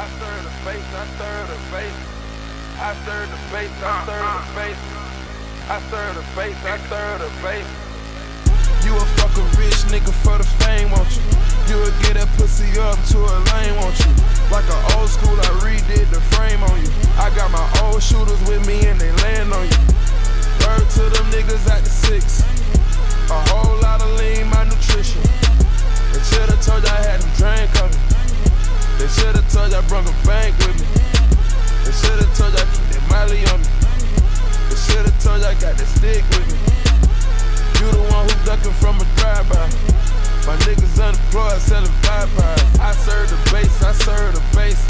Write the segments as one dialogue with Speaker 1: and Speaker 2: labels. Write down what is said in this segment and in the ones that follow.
Speaker 1: I serve the face, I serve the face. I serve the face, I serve the face. I serve the face, I serve the face.
Speaker 2: You a fucking rich nigga for the fame, won't you? You'll get that pussy up to a lane, won't you? Like an old school, I redid the frame on you. I got my old shooters with me and they land on you. Word to them niggas at the six. Told you I brought a bank with me. They should've told you I keep that molly on me. They should've told you I got that stick with me. You the one who ducking from a drive-by. My niggas unemployed selling Popeyes. I serve the base, I serve the base.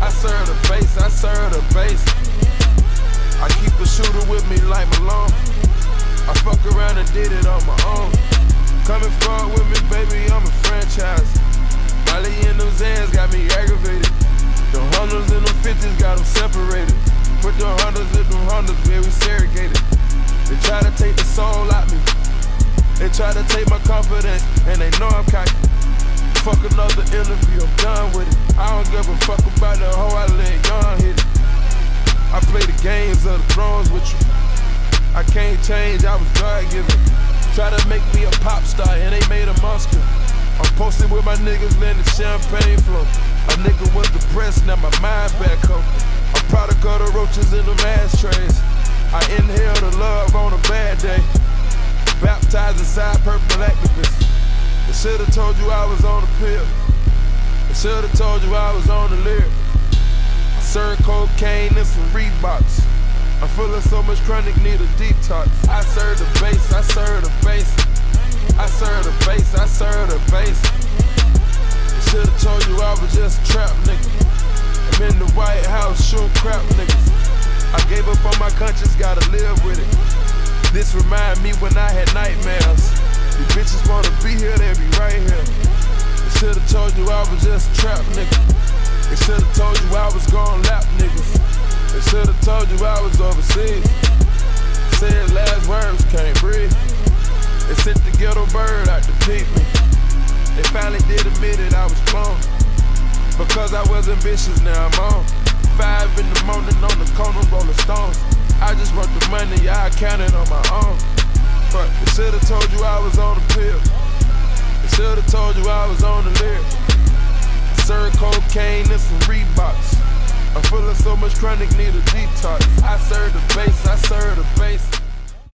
Speaker 2: I serve the base, I serve the base. I keep a shooter with me like Malone. I fuck around and did it on my own. Coming forward with me, baby, I'm a franchise. Segregated. They try to take the soul out me. They try to take my confidence, and they know I'm cocky. Fuck another interview, I'm done with it. I don't give a fuck about the hoe I let young hit it. I play the games of the thrones with you. I can't change, I was God given. Try to make me a pop star, and they made a monster. I'm posted with my niggas, letting the champagne flow. A nigga was depressed, now my mind back home. I'm product of the roaches in the ashtrays. I inhale the love on a bad day. Baptized inside purple Actavis. They should've told you I was on the pill. They should've told you I was on the lyric. I serve cocaine and some Reeboks. I'm of so much chronic, need a detox. I serve the bass, I serve the bass. I serve the bass, I serve the bass. Should've told you I was just a trap nigga. I'm in the White House shooting crap niggas. My conscience, gotta live with it. This remind me when I had nightmares. These bitches wanna be here, they be right here. They should've told you I was just a trap nigga. They should've told you I was gon' lap niggas. They should've told you I was overseas. Said last words, can't breathe. They sent the ghetto bird out to peep me. They finally did admit it, I was cloned. Because I was ambitious, now I'm on. Five in the morning on the corner, rolling stones. I just want the money, I counted on my own. But they should've told you I was on the pill. They should've told you I was on the lyric. Serve cocaine and some Reeboks. I'm full of so much chronic, need a detox. I serve the base, I serve the bass.